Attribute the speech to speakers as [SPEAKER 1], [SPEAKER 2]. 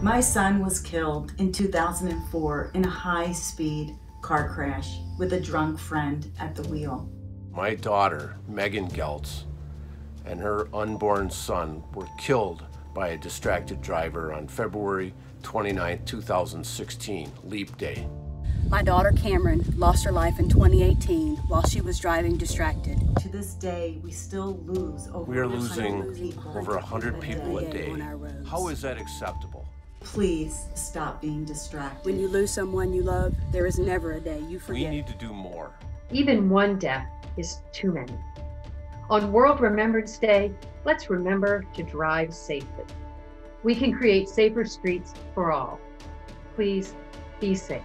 [SPEAKER 1] My son was killed in 2004 in a high speed car crash with a drunk friend at the wheel.
[SPEAKER 2] My daughter, Megan Geltz, and her unborn son were killed by a distracted driver on February 29, 2016, Leap Day.
[SPEAKER 3] My daughter Cameron lost her life in 2018 while she was driving distracted.
[SPEAKER 1] To this day, we still lose over
[SPEAKER 2] We are losing
[SPEAKER 1] people
[SPEAKER 2] over 100 people a day.
[SPEAKER 3] on our roads.
[SPEAKER 2] How is that acceptable?
[SPEAKER 1] Please stop being distracted.
[SPEAKER 3] When you lose someone you love, there is never a day you forget.
[SPEAKER 2] We need to do more.
[SPEAKER 4] Even one death is too many. On World Remembrance Day, let's remember to drive safely. We can create safer streets for all. Please be safe.